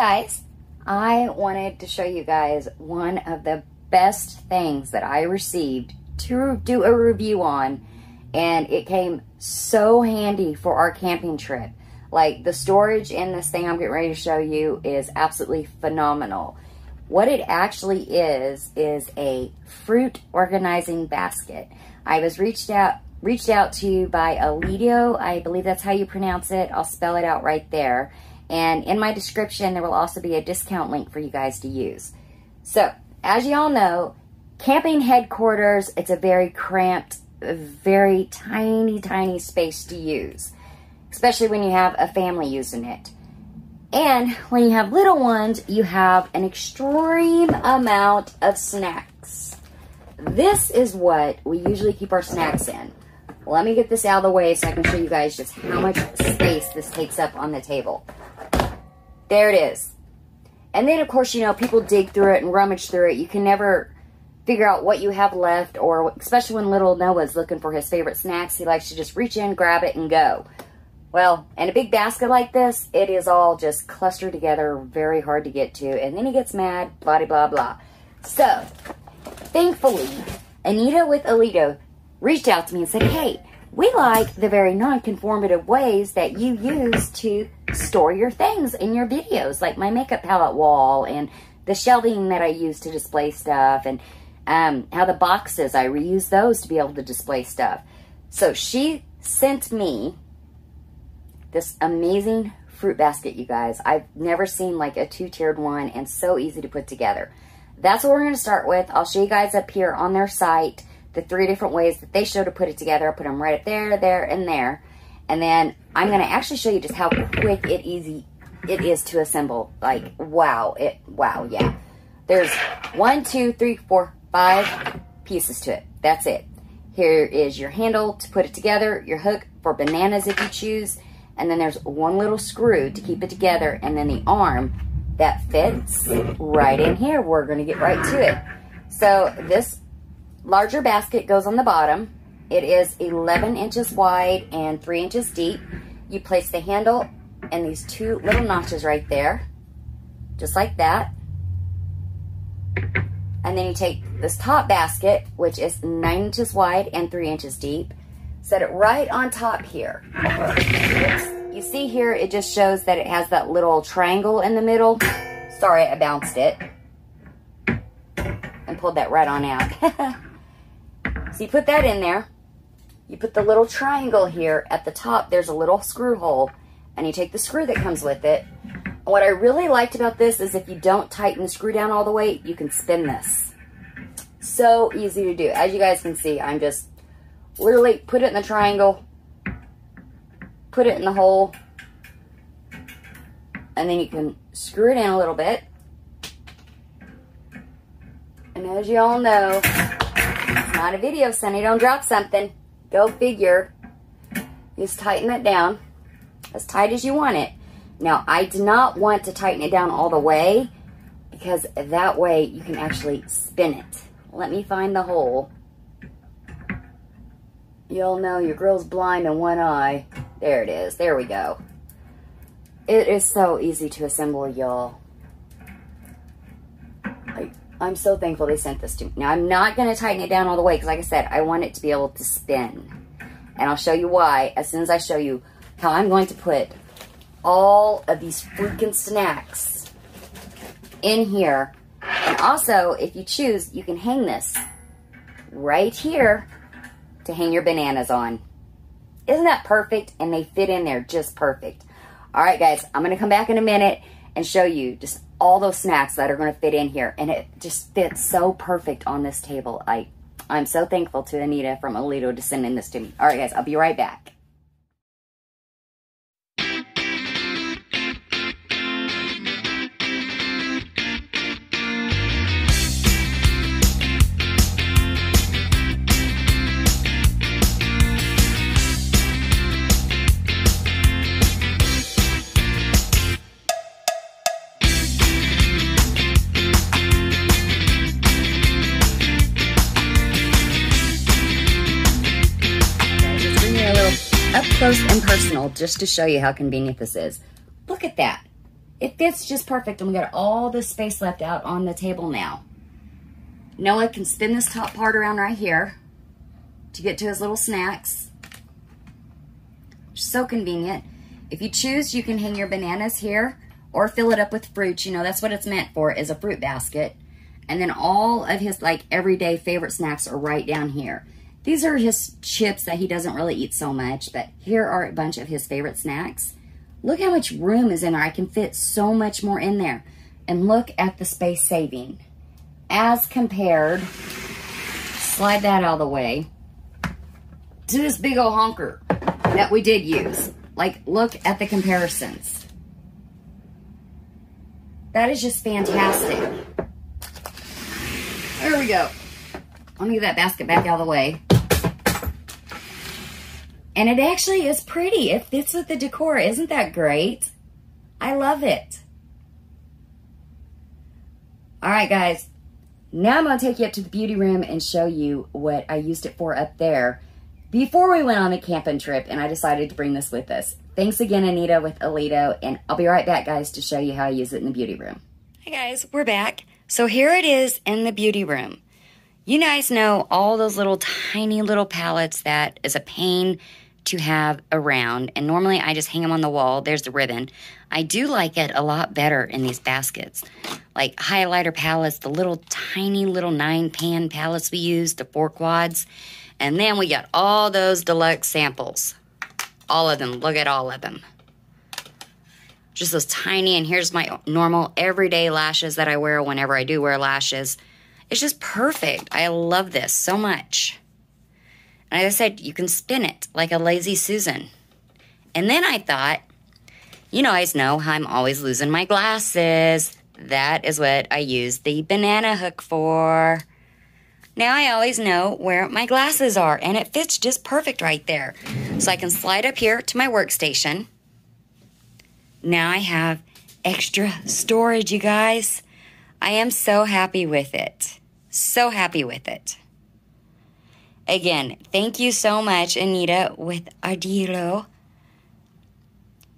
Guys, I wanted to show you guys one of the best things that I received to do a review on and it came so handy for our camping trip. Like the storage in this thing I'm getting ready to show you is absolutely phenomenal. What it actually is, is a fruit organizing basket. I was reached out reached out to by Auledio. I believe that's how you pronounce it. I'll spell it out right there. And in my description, there will also be a discount link for you guys to use. So, as you all know, camping headquarters, it's a very cramped, very tiny, tiny space to use, especially when you have a family using it. And when you have little ones, you have an extreme amount of snacks. This is what we usually keep our snacks in. Let me get this out of the way so I can show you guys just how much space this takes up on the table. There it is. And then, of course, you know, people dig through it and rummage through it. You can never figure out what you have left, or especially when little Noah's looking for his favorite snacks, he likes to just reach in, grab it, and go. Well, in a big basket like this, it is all just clustered together, very hard to get to, and then he gets mad, blah, blah, blah. So, thankfully, Anita with Auledio reached out to me and said, hey, we like the very non-conformative ways that you use to store your things in your videos, like my makeup palette wall and the shelving that I use to display stuff and um, how the boxes, I reuse those to be able to display stuff. So she sent me this amazing fruit basket, you guys. I've never seen like a two-tiered one and so easy to put together. That's what we're going to start with. I'll show you guys up here on their site the three different ways that they show to put it together. I'll put them right up there, there, and there. And then I'm going to actually show you just how quick it easy it is to assemble. Like, wow. It, wow, yeah. There's one, two, three, four, five pieces to it. That's it. Here is your handle to put it together, your hook for bananas if you choose, and then there's one little screw to keep it together, and then the arm that fits right in here. We're going to get right to it. So this larger basket goes on the bottom. It is 11 inches wide and 3 inches deep. You place the handle and these two little notches right there, just like that. And then you take this top basket, which is 9 inches wide and 3 inches deep, set it right on top here. You see here, it just shows that it has that little triangle in the middle. Sorry, I bounced it. And pulled that right on out. So you put that in there. You put the little triangle here at the top. There's a little screw hole. And you take the screw that comes with it. what I really liked about this is if you don't tighten the screw down all the way, you can spin this. So easy to do. As you guys can see, I'm just literally put it in the triangle, put it in the hole, and then you can screw it in a little bit. And as you all know, not a video, Sunny. Don't drop something. Go figure. Just tighten it down as tight as you want it. Now, I do not want to tighten it down all the way because that way you can actually spin it. Let me find the hole. You'll know your girl's blind in one eye. There it is. There we go. It is so easy to assemble, y'all. I'm so thankful they sent this to me. Now, I'm not going to tighten it down all the way because, like I said, I want it to be able to spin. And I'll show you why as soon as I show you how I'm going to put all of these freaking snacks in here. And also, if you choose, you can hang this right here to hang your bananas on. Isn't that perfect? And they fit in there just perfect. All right, guys, I'm going to come back in a minute and show you just all those snacks that are going to fit in here. And it just fits so perfect on this table. I, I'm so thankful to Anita from Auledio to sending this to me. All right, guys, I'll be right back. Personal just to show you how convenient this is. Look at that. It fits just perfect, and we got all the space left out on the table now. Noah can spin this top part around right here to get to his little snacks. So convenient. If you choose, you can hang your bananas here or fill it up with fruit. You know, that's what it's meant for, is a fruit basket. And then all of his like everyday favorite snacks are right down here. These are his chips that he doesn't really eat so much, but here are a bunch of his favorite snacks. Look how much room is in there. I can fit so much more in there. And look at the space saving. As compared, slide that out of the way, to this big old honker that we did use. Like, look at the comparisons. That is just fantastic. There we go. Let me get that basket back out of the way. And it actually is pretty. It fits with the decor. Isn't that great? I love it. All right, guys. Now I'm going to take you up to the beauty room and show you what I used it for up there before we went on the camping trip, and I decided to bring this with us. Thanks again, Anita with Auledio, and I'll be right back, guys, to show you how I use it in the beauty room. Hey, guys, we're back. So here it is in the beauty room. You guys know all those little tiny little palettes that is a pain to have around. And normally I just hang them on the wall. There's the ribbon. I do like it a lot better in these baskets. Like highlighter palettes, the little tiny little nine pan palettes we use, the four quads. And then we got all those deluxe samples. All of them. Look at all of them. Just those tiny, and here's my normal everyday lashes that I wear whenever I do wear lashes. It's just perfect. I love this so much. And as I said, you can spin it like a lazy Susan. And then I thought, you guys know how I'm always losing my glasses. That is what I use the banana hook for. Now I always know where my glasses are, and it fits just perfect right there. So I can slide up here to my workstation. Now I have extra storage, you guys. I am so happy with it. So happy with it. Again, thank you so much, Anita with Ardilo.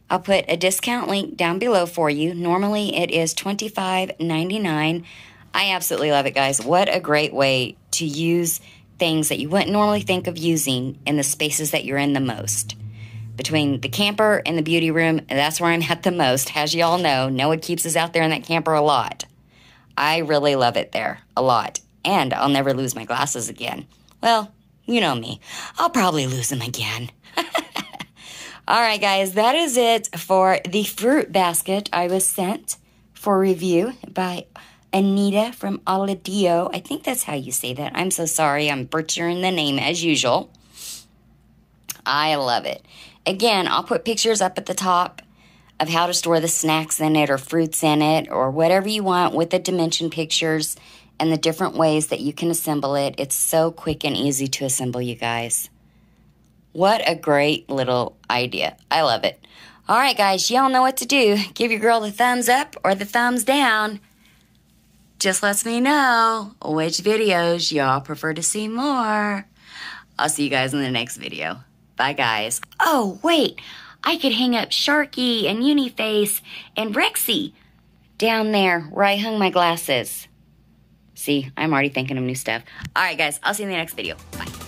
I'll put a discount link down below for you. Normally it is $25.99. I absolutely love it, guys. What a great way to use things that you wouldn't normally think of using in the spaces that you're in the most. Between the camper and the beauty room, that's where I'm at the most. As you all know, Noah keeps us out there in that camper a lot. I really love it there, a lot. And I'll never lose my glasses again. Well, you know me. I'll probably lose them again. All right, guys, that is it for the fruit basket I was sent for review by Anita from Auledio. I think that's how you say that. I'm so sorry. I'm butchering the name as usual. I love it. Again, I'll put pictures up at the top of how to store the snacks in it or fruits in it or whatever you want with the dimension pictures and the different ways that you can assemble it. It's so quick and easy to assemble, you guys. What a great little idea. I love it. All right, guys, y'all know what to do. Give your girl the thumbs up or the thumbs down. Just lets me know which videos y'all prefer to see more. I'll see you guys in the next video. Bye, guys. Oh, wait. I could hang up Sharky and Uniface and Rexy down there where I hung my glasses. See, I'm already thinking of new stuff. All right, guys, I'll see you in the next video. Bye.